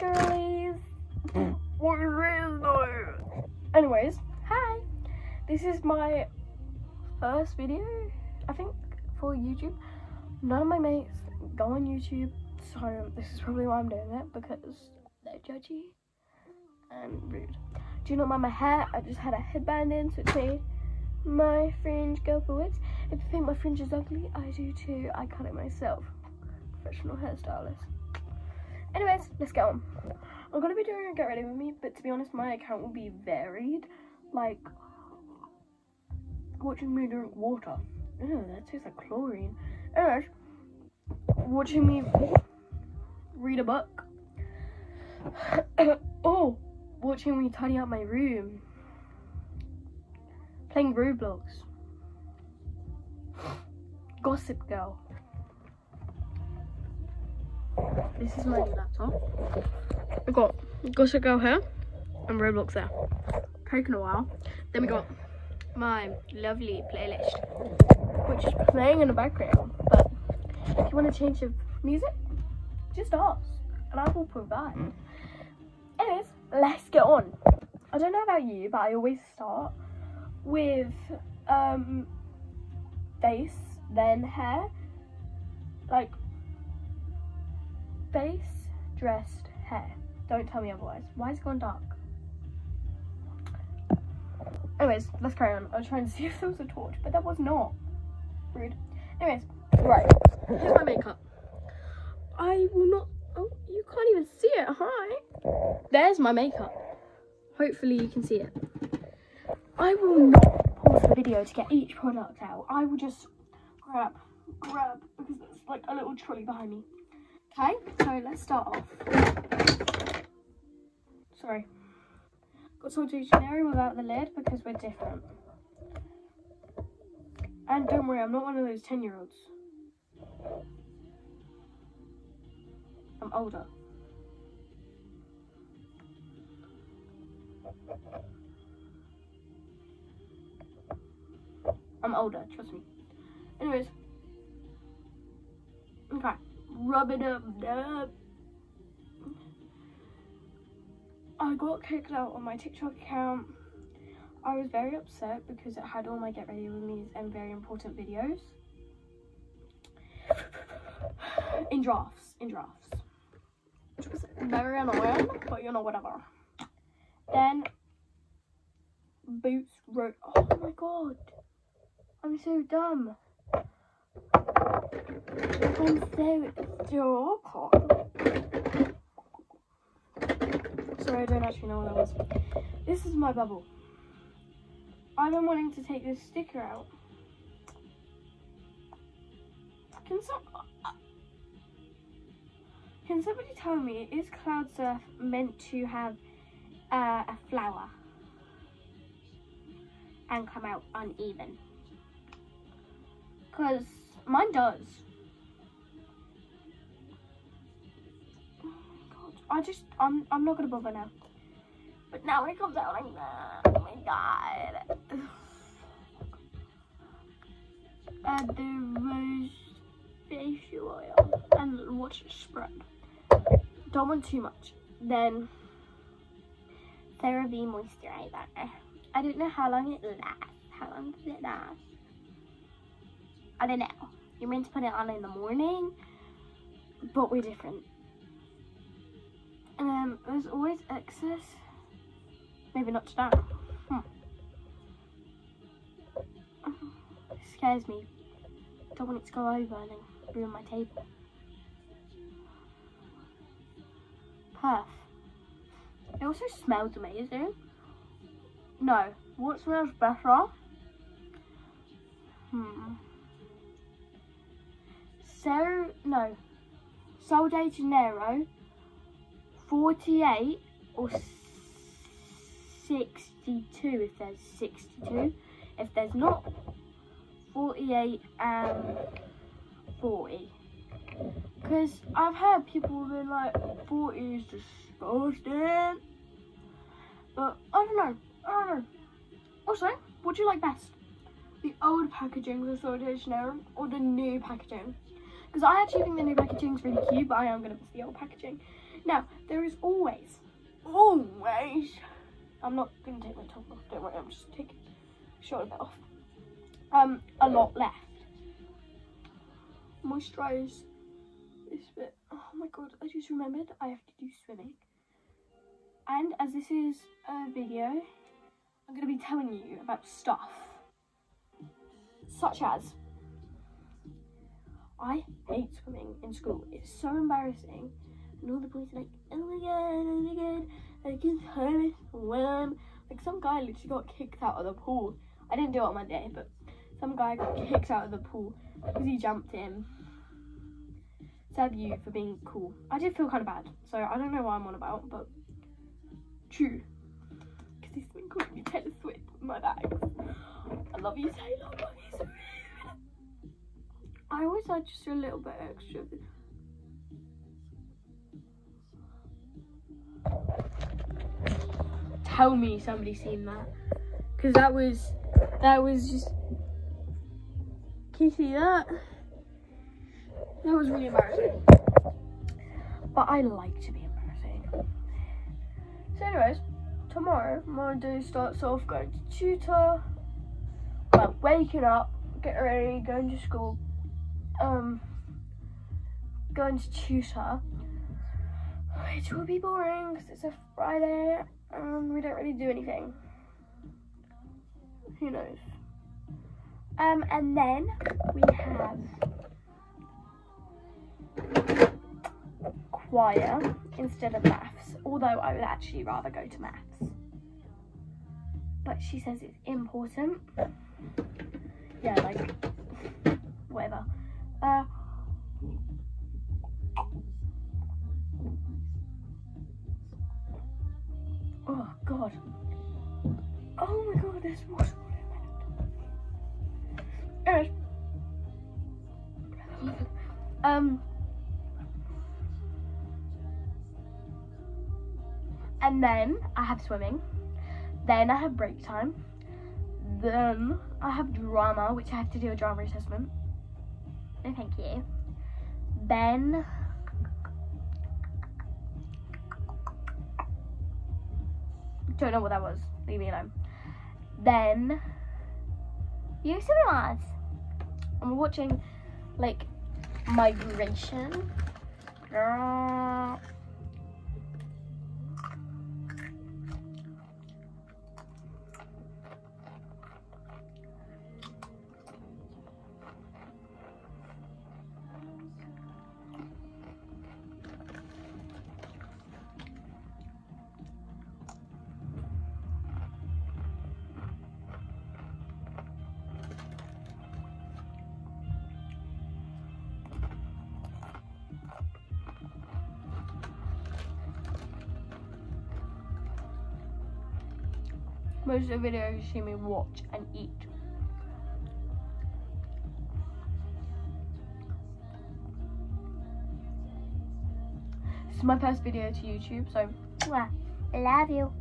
girlies. Hmm. what is this noise? Anyways, hi. This is my first video, I think, for YouTube. None of my mates go on YouTube, so this is probably why I'm doing it because they're judgy and rude. Do you not mind my hair? I just had a headband in, so it made my fringe go forwards. If you think my fringe is ugly, I do too. I cut it myself. Professional hairstylist. Anyways, let's get on. I'm gonna be doing a get ready with me, but to be honest, my account will be varied. Like watching me drink water. Ew, that tastes like chlorine. Anyways, watching me read a book. oh, watching me tidy up my room. Playing Roblox. Gossip Girl. This is my new laptop. I got Gossip Girl here and Roblox there. Taking a while. Then we got my lovely playlist, which is playing in the background. But if you want to change the music, just ask, and I will provide. Anyways, let's get on. I don't know about you, but I always start with um, face, then hair, like face, dressed, hair. Don't tell me otherwise. Why is it gone dark? Anyways, let's carry on. I was trying to see if there was a torch, but there was not. Rude. Anyways, right. Here's my makeup. I will not. Oh, you can't even see it. Hi. There's my makeup. Hopefully you can see it. I will not pause the video to get each product out. I will just grab, grab, because there's like a little trolley behind me. Okay, so let's start off. Sorry. Got de Janeiro without the lid because we're different. And don't worry, I'm not one of those 10 year olds. I'm older. I'm older, trust me. Anyways. Okay. Rub it up, dub. I got kicked out on my TikTok account. I was very upset because it had all my get ready with me's and very important videos. In drafts, in drafts. Which was very annoying, but you know, whatever. Then Boots wrote, oh my god, I'm so dumb. I'm so stupid. Sorry, I don't actually know what that was. This is my bubble. I've been wanting to take this sticker out. Can some can somebody tell me is cloud surf meant to have uh, a flower and come out uneven? Because mine does. I just, I'm, I'm not gonna bother now. But now it comes out like that. Oh my god. Add the rose facial oil and watch it spread. Don't want too much. Then CeraVe moisturizer. I don't know how long it lasts. How long does it last? I don't know. You're meant to put it on in the morning, but we're different. Um, there's always excess. Maybe not today. Hmm. It scares me. Don't want it to go over and then ruin my table. Perf. It also smells amazing. No. What smells better? Hmm. So, no. Sol de Janeiro, 48 or 62 if there's 62. If there's not, 48 and 40. Because I've heard people being like, 40 is disgusting. But I don't know. I don't know. Also, what do you like best? The old packaging of Sol de Janeiro or the new packaging? Because I actually think the new packaging is really cute, but I am going to miss the old packaging. Now, there is always, always, I'm not going to take my top off, don't worry, I'm just taking short of it off. Um, a lot left. Moisturize this bit. Oh my god, I just remembered I have to do swimming. And as this is a video, I'm going to be telling you about stuff such as I hate swimming in school. It's so embarrassing. And all the boys are like, oh my god, oh my god, I can hardly swim. Like some guy literally got kicked out of the pool. I didn't do it on my day, but some guy got kicked out of the pool because he jumped in. Sad you for being cool. I did feel kind of bad, so I don't know what I'm on about, but true. Because he's been calling me Taylor Swift with my bags. I love you, Taylor. I always add just a little bit extra. Tell me somebody seen that. Because that was, that was just, can you see that? That was really embarrassing. But I like to be embarrassing. So anyways, tomorrow day starts off going to tutor, well, waking up, getting ready, going to school, um, going to tutor, which will be boring because it's a Friday and we don't really do anything. Who knows? Um, and then we have choir instead of maths, although I would actually rather go to maths. But she says it's important. Yeah, like, whatever. Uh, oh god. Oh my god, there's water Anyways. Um and then I have swimming. Then I have break time. Then I have drama, which I have to do a drama assessment. No, thank you. Then don't know what that was. Leave me alone. Then Vue cinemas. I'm watching like migration. Most of the videos you see me watch and eat. This is my first video to YouTube, so I love you.